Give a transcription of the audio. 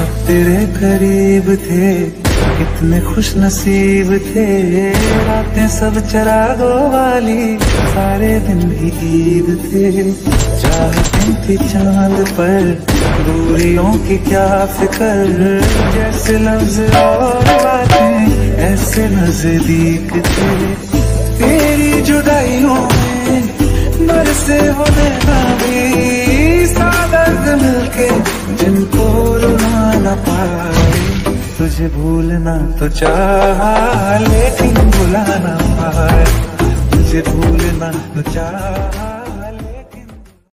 तेरे करीब थे, कितने खुश नसीब थे। रातें सब चरागो वाली, सारे दिन भी ईद थे। चाहती थी चाँद पर, दूरियों की क्या फ़िक्र। जैसे लफ्ज और बातें, ऐसे नज़दीक थे। तेरी जुदाइयों पाए। तुझे भूलना तो चाह लेकिन भुला ना पाए। तुझे भूलना तो चाह।